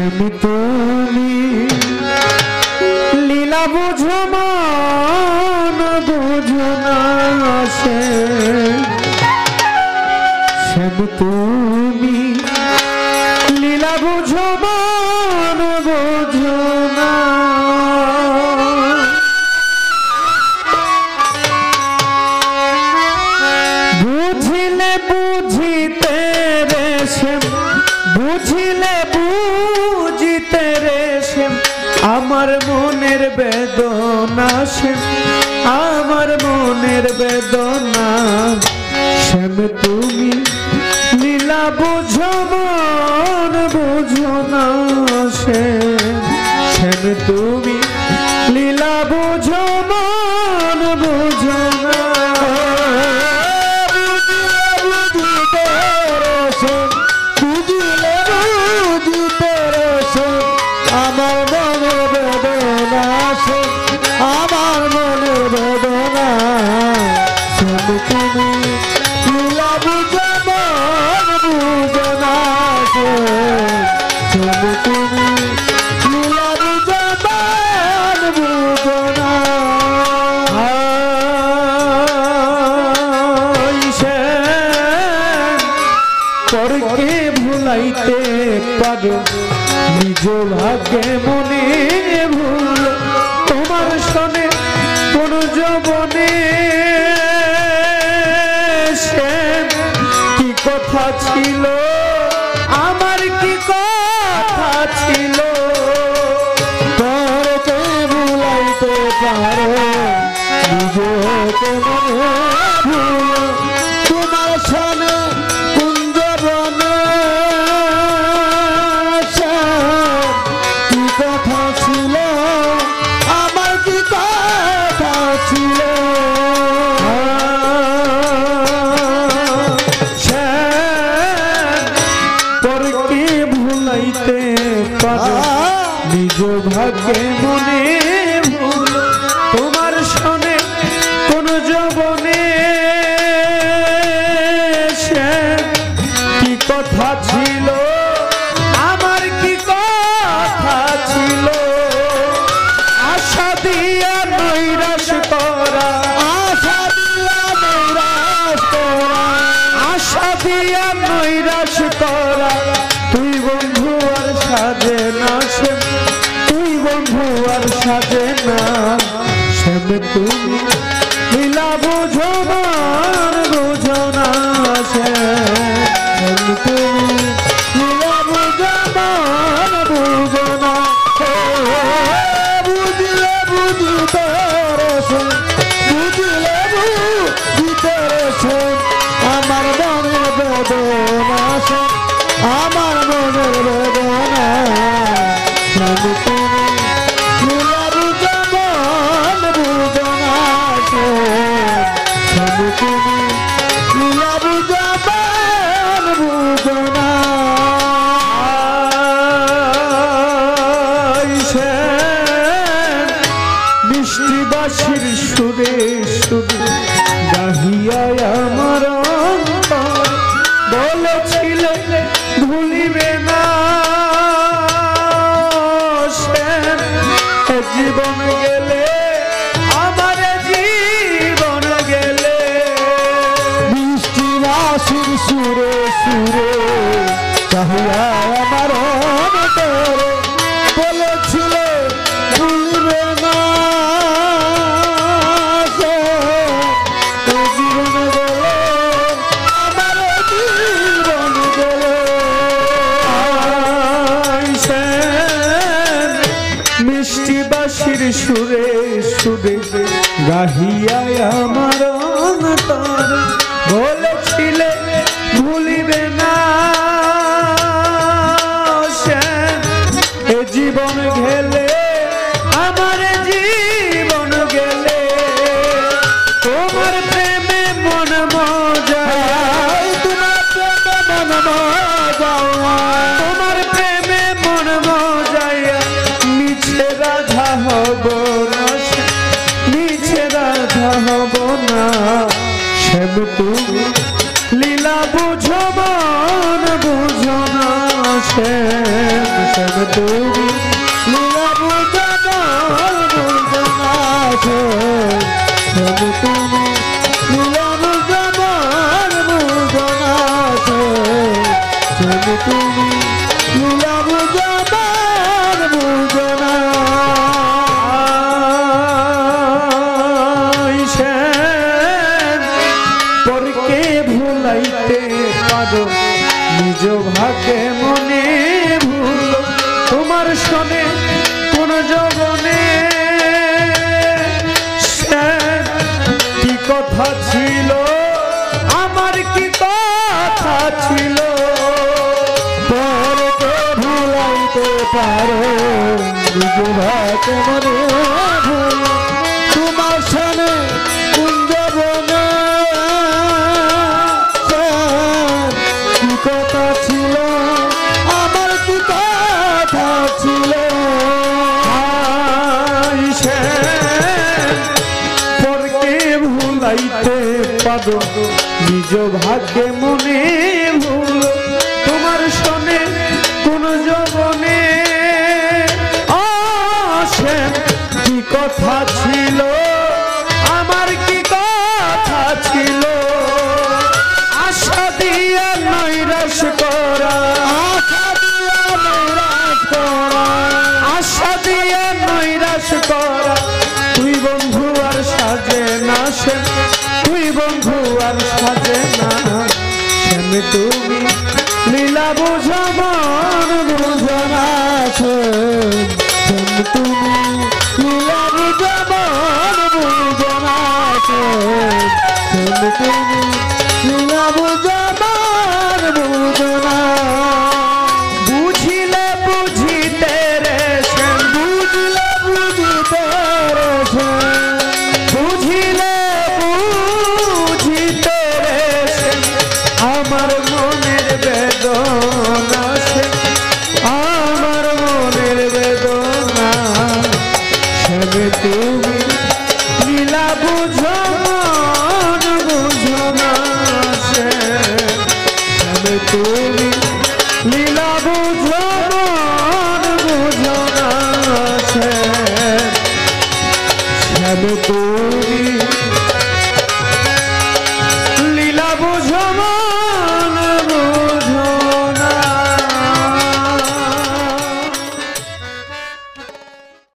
শ্যাম তুমি লীলা বুঝো মান বুঝো না সে। শ্যাম তুমি লীলা বুঝো মান বুঝো বুঝিলে বুঝিতে রে আমার মনের বেদনা শ্যাম আমার মনের বেদনা শ্যাম তুমি লীলা বুঝো, মন বুঝো না শ্যাম শ্যাম তুমি ভুলাইতে পারো। নিজ ভাগ্যে মনে ভুল। তোমার সনে কোন যবনে কি কথা ছিল? আমার কি কথা ছিল? পরকে ভুলাইতে পারো। নিজ মনে ভুল। পারো নিজ ভাগ্যে মনে তোমার সনে কোন যবনে কি কথা ছিল? আমার কি কথা ছিল? আশা দিয়া নৈরাশ করা। আশা দিয়া নৈরাশ করা। আশা দিয়া নৈরাশ করা। তুই বন্ধু না সে তুই বন্ধু আর সাজে না। শ্যাম, তুমি লীলা বুঝো মান বুঝো না শ্যাম, তুমি মান না আমার মনের বেদনা আমার মনের বেদনা তুমি লীলা বুঝো মন বুঝো না শোন শোন তুমি লীলা বুঝো মন বুঝো মিষ্টি বাসির সুরে সুরে গাহিয়া আমার অন্তর বলেছিলে ভুলিবে না। জীবন গেলে আমার জীবন গেলে। বৃষ্টি বাসির সুরে সুরে চাহিয়া আমার অন্তর সুরে গাহিয়া আমার অন্তর বলেছিলে, ভুলিবে না এ জীবন গেলে, আমার জীবন গেলে, তোমার প্রেমে মন মজায়, তোমার প্রেমে মন মজায়। শ্যাম তুমি লীলা বুঝো মন বুঝো না শ্যাম। শ্যাম তুমি লীলা বুঝাবার বুঝনা শ্যাম। তুমি লীলা বুঝাবার বুঝনা শ্যাম তুমি নিজ মনে ভুল, তোমার শোনে কোন জগনে কি কথা ছিল? আমার কি কথা ছিল? পরকে ভুলাইতে পারো নিজ ভাত মনে ভুল, তোমার সামনে ভুলাইতে পারো। নিজ ভাগ্যে মনে ভুল। তোমার শোনে কোন জগনে আসেন কি কথা ছিল? আমার কি কথা ছিল? আশা দিয়া নৈরাশ করা। আশা দিয়া নৈরাশ করা। তুই বন্ধু আর সাজে না তুই বন্ধু আর সাজে না। শ্যাম তুমি লীলা বুঝো, মন বুঝো না শ্যাম তুমি লীলা বুঝনা শ্যাম তুমি তুমি লীলা বুঝো বুঝো না তুমি লীলা বুঝো বুঝো না তুমি